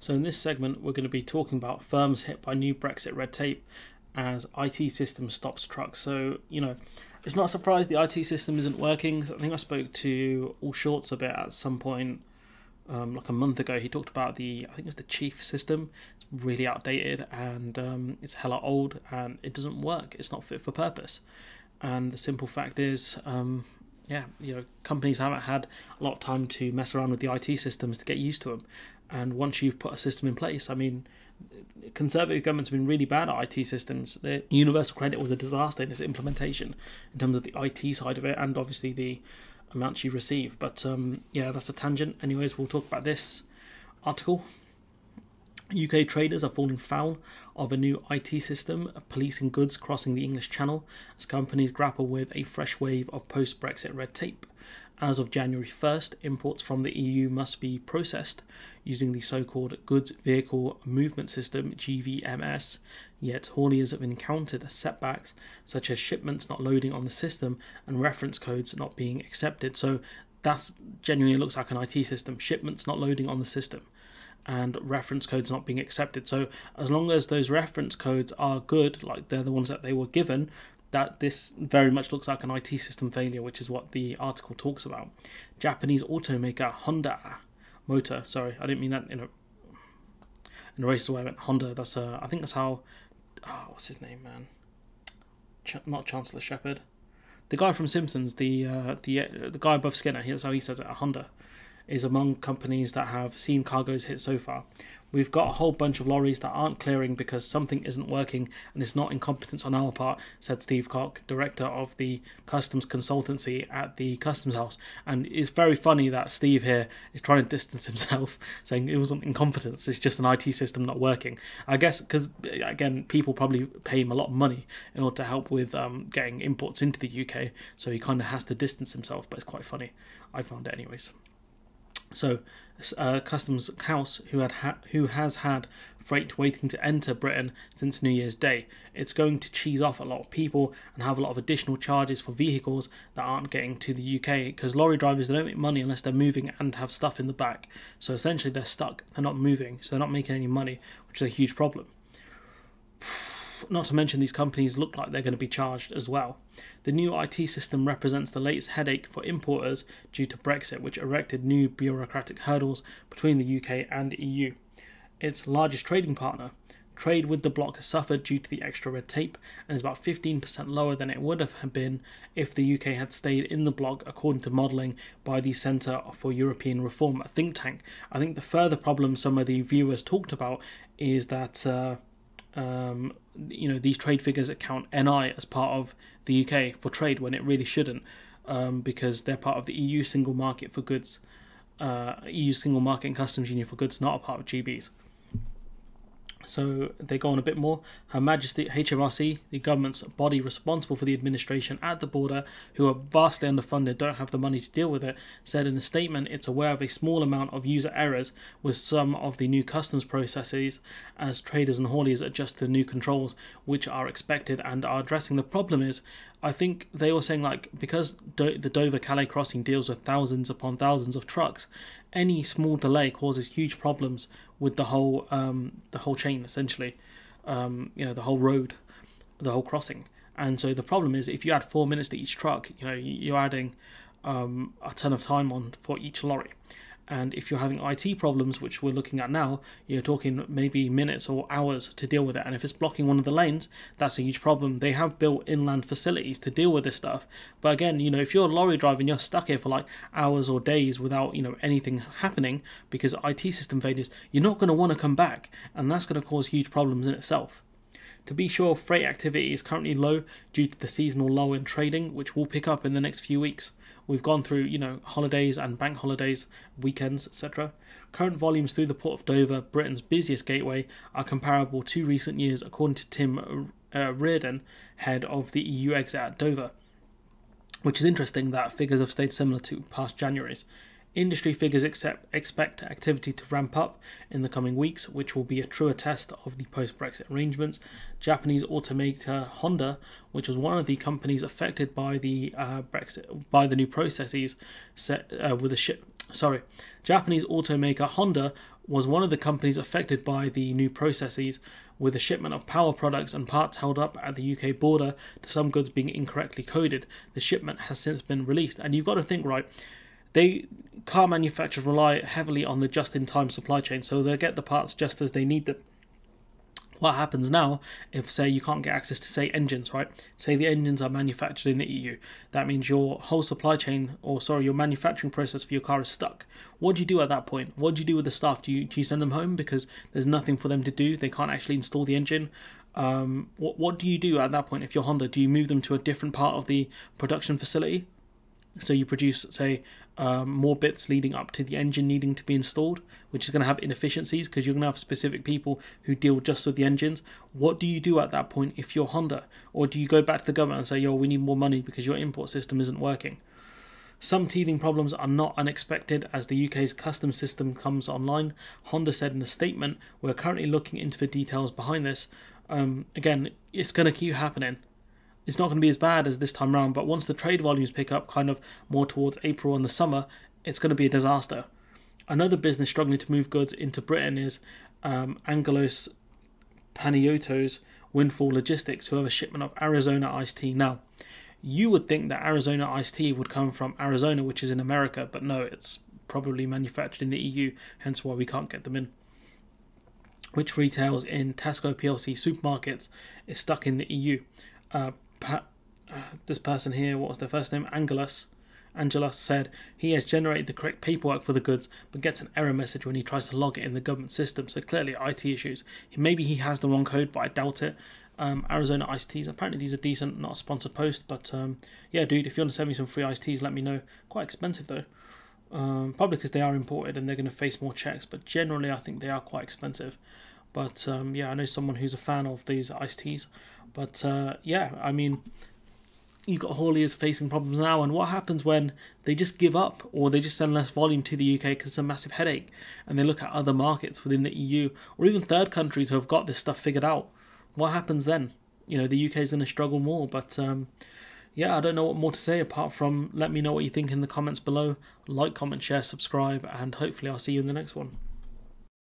So, in this segment, we're going to be talking about firms hit by new Brexit red tape as IT system stops trucks. So, you know, it's not a surprise the IT system isn't working. I think I spoke to All Shorts a bit at some point, um, like a month ago. He talked about the, I think it's the Chief system. It's really outdated and um, it's hella old and it doesn't work. It's not fit for purpose. And the simple fact is, um, yeah, you know, companies haven't had a lot of time to mess around with the IT systems to get used to them. And once you've put a system in place, I mean, conservative governments have been really bad at IT systems. The universal credit was a disaster in its implementation in terms of the IT side of it and obviously the amounts you receive. But um, yeah, that's a tangent. Anyways, we'll talk about this article. UK traders are falling foul of a new IT system policing goods crossing the English Channel as companies grapple with a fresh wave of post Brexit red tape. As of January 1st, imports from the EU must be processed using the so called Goods Vehicle Movement System GVMS, yet hauliers have encountered setbacks such as shipments not loading on the system and reference codes not being accepted. So that's genuinely looks like an IT system, shipments not loading on the system and reference codes not being accepted. So as long as those reference codes are good, like they're the ones that they were given, that this very much looks like an IT system failure, which is what the article talks about. Japanese automaker Honda Motor, sorry, I didn't mean that in a in a racist way. I meant Honda. That's uh, I think that's how. Oh, what's his name, man? Ch- not Chancellor Shepard, the guy from Simpsons, the uh, the the guy above Skinner. That's how he says it. A Honda is among companies that have seen cargoes hit so far. We've got a whole bunch of lorries that aren't clearing because something isn't working and it's not incompetence on our part, said Steve Cock, director of the customs consultancy at the Customs House. And it's very funny that Steve here is trying to distance himself, saying it wasn't incompetence, it's just an IT system not working. I guess because, again, people probably pay him a lot of money in order to help with um, getting imports into the UK, so he kind of has to distance himself, but it's quite funny. I found it, anyways. So, uh, Customs House, who had ha- who has had freight waiting to enter Britain since New Year's Day, it's going to cheese off a lot of people and have a lot of additional charges for vehicles that aren't getting to the UK because lorry drivers they don't make money unless they're moving and have stuff in the back. So essentially, they're stuck. They're not moving, so they're not making any money, which is a huge problem not to mention these companies look like they're going to be charged as well. The new IT system represents the latest headache for importers due to Brexit, which erected new bureaucratic hurdles between the UK and EU. Its largest trading partner, trade with the bloc has suffered due to the extra red tape and is about 15% lower than it would have been if the UK had stayed in the bloc, according to modelling by the Centre for European Reform, a think tank. I think the further problem some of the viewers talked about is that. Uh, um, you know these trade figures account NI as part of the UK for trade when it really shouldn't, um, because they're part of the EU single market for goods, uh, EU single market and customs union for goods, not a part of GBs. So they go on a bit more. Her Majesty HMRC, the government's body responsible for the administration at the border, who are vastly underfunded, don't have the money to deal with it, said in a statement it's aware of a small amount of user errors with some of the new customs processes as traders and hauliers adjust to the new controls which are expected and are addressing. The problem is, I think they were saying like because Do- the Dover Calais crossing deals with thousands upon thousands of trucks, any small delay causes huge problems with the whole um, the whole chain essentially, um, you know the whole road, the whole crossing. And so the problem is if you add four minutes to each truck, you know you're adding um, a ton of time on for each lorry. And if you're having IT problems, which we're looking at now, you're talking maybe minutes or hours to deal with it. And if it's blocking one of the lanes, that's a huge problem. They have built inland facilities to deal with this stuff. But again, you know, if you're a lorry driver and you're stuck here for like hours or days without, you know, anything happening because IT system failures, you're not going to want to come back. And that's going to cause huge problems in itself. To be sure, freight activity is currently low due to the seasonal lull in trading, which will pick up in the next few weeks. We've gone through, you know, holidays and bank holidays, weekends, etc. Current volumes through the port of Dover, Britain's busiest gateway, are comparable to recent years, according to Tim uh, Reardon, head of the EU exit at Dover. Which is interesting that figures have stayed similar to past Januaries. Industry figures expect activity to ramp up in the coming weeks, which will be a truer test of the post Brexit arrangements. Japanese automaker Honda, which was one of the companies affected by the uh, Brexit by the new processes set uh, with a ship. Sorry, Japanese automaker Honda was one of the companies affected by the new processes, with the shipment of power products and parts held up at the UK border to some goods being incorrectly coded. The shipment has since been released, and you've got to think right. They car manufacturers rely heavily on the just-in-time supply chain, so they'll get the parts just as they need them. What happens now if say you can't get access to say engines right? Say the engines are manufactured in the eu that means your whole supply chain or sorry your manufacturing process for your car is stuck. What do you do at that point? What do you do with the staff? Do you, do you send them home? Because there's nothing for them to do. They can't actually install the engine. Um, what, what do you do at that point if you're honda? Do you move them to a different part of the production facility so you produce, say, um, more bits leading up to the engine needing to be installed, which is going to have inefficiencies because you're going to have specific people who deal just with the engines. What do you do at that point if you're Honda? Or do you go back to the government and say, yo, we need more money because your import system isn't working? Some teething problems are not unexpected as the UK's custom system comes online. Honda said in a statement, We're currently looking into the details behind this. Um, again, it's going to keep happening it's not going to be as bad as this time round. But once the trade volumes pick up, kind of more towards April and the summer, it's going to be a disaster. Another business struggling to move goods into Britain is um, Angelos Windfall Logistics, who have a shipment of Arizona iced tea. Now, you would think that Arizona iced tea would come from Arizona, which is in America, but no, it's probably manufactured in the EU, hence why we can't get them in. Which retails in Tesco PLC supermarkets is stuck in the EU. Uh, uh, this person here, what was their first name? Angelus. Angelus said he has generated the correct paperwork for the goods, but gets an error message when he tries to log it in the government system. So clearly, IT issues. Maybe he has the wrong code, but I doubt it. Um, Arizona iced teas. Apparently, these are decent. Not a sponsored post, but um, yeah, dude. If you want to send me some free iced teas, let me know. Quite expensive though. Um, probably because they are imported and they're going to face more checks. But generally, I think they are quite expensive. But um, yeah, I know someone who's a fan of these iced teas. But uh, yeah, I mean, you've got hauliers facing problems now, and what happens when they just give up or they just send less volume to the UK because it's a massive headache, and they look at other markets within the EU or even third countries who have got this stuff figured out? What happens then? You know, the UK is going to struggle more, but. Um, yeah, I don't know what more to say apart from let me know what you think in the comments below. Like, comment, share, subscribe, and hopefully I'll see you in the next one.